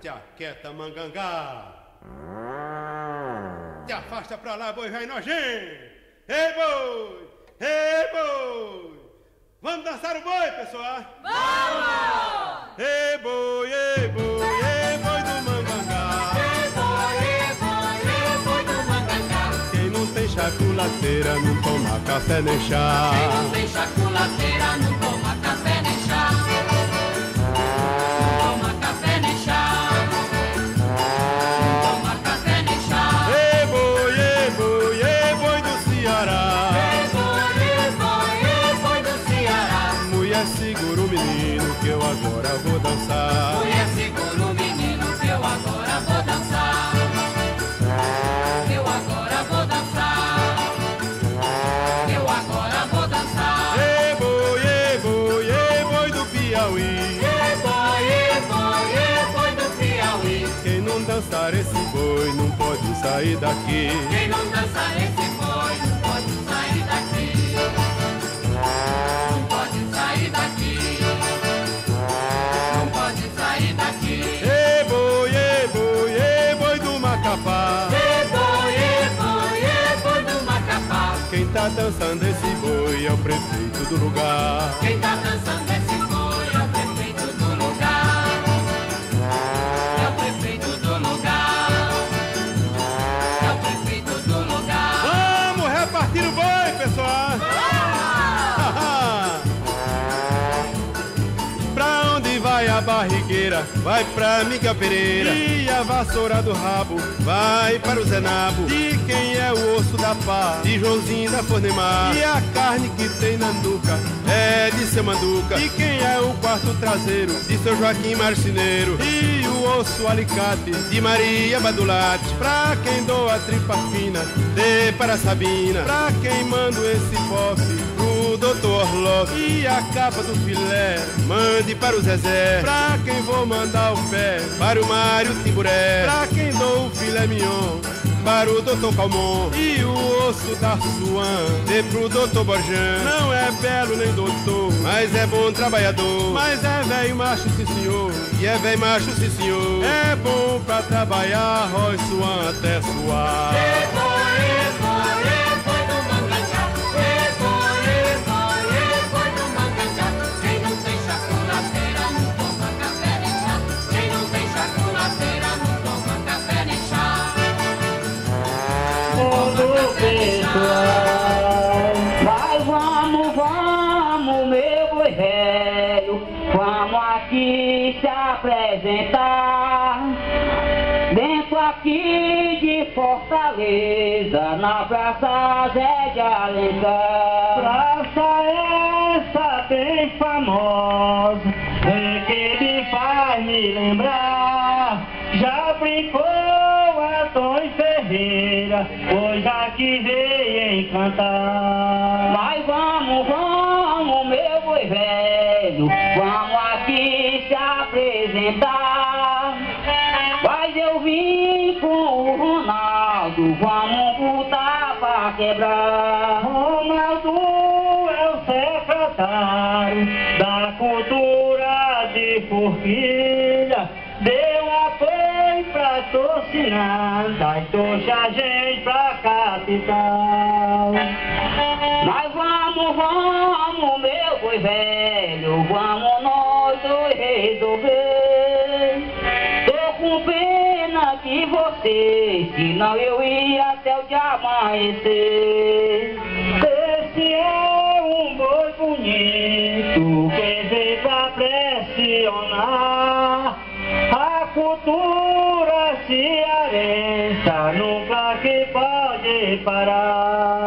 Te aquieta, mangangá. Te afasta pra lá, boi velho nojento. Ei, boi! Ei, boi! Vamos dançar o boi, pessoal? Vamos! Ei, boi, ei, boi, ei, boi do mangangá. Ei, boi, ei, boi, ei, boi do mangangá. Quem não tem chaculateira não toma café nem chá. Quem não tem chaculateira não toma café que eu agora vou dançar. Mulher, segura o menino que eu agora vou dançar. Eu agora vou dançar. Eu agora vou dançar. Ei, boi, ei, boi, ei, boi do Piauí. Ei, boi, ei, boi, ei, boi do Piauí. Quem não dançar esse boi não pode sair daqui. Quem não dança esse Quem tá dançando esse boi é o prefeito do lugar. Quem tá dançando esse barrigueira? Vai pra Mica Pereira. E a vassoura do rabo vai para o Zenabo. De quem é o osso da pá? De Joãozinho da Fornemar. E a carne que tem na nuca é de seu Manduca. E quem é o quarto traseiro? De seu Joaquim Marceneiro. E osso alicate de Maria Badulate. Pra quem doa tripa fina, dê para Sabina. Pra quem manda esse pofe pro doutor Orlov. E a capa do filé, mande para o Zezé. Pra quem vou mandar o pé, para o Mário Timburé. Pra quem dou o filé mignon, para o doutor Calmon. E o da Suan, dê pro doutor Borjan. Não é belo nem doutor, mas é bom trabalhador. Mas é velho macho, sim senhor. E é velho macho, sim senhor. É bom pra trabalhar, Roy Suan até suar. Ei, boi, vamos, meu boi velho, vamos aqui se apresentar. Dentro aqui de Fortaleza, na Praça Zé de Alencar. Praça essa bem famosa, é que me faz me lembrar. Já brincou Antônio Ferreira, pois aqui veio encantar. Mas vamos, vamos, apresentar. Mas eu vim com o Ronaldo, vamos botar pra quebrar. Ronaldo é o secretário da cultura de Forquilha. Deu apoio pra torcida, das trouxe a gente pra capital. Mas vamos, vamos, meu boi velho, vamos nós resolver. Tô com pena que você, senão eu ia até o dia amanhecer. Esse é um boi bonito, que veio pra pressionar a cultura cearense, nunca que pode parar.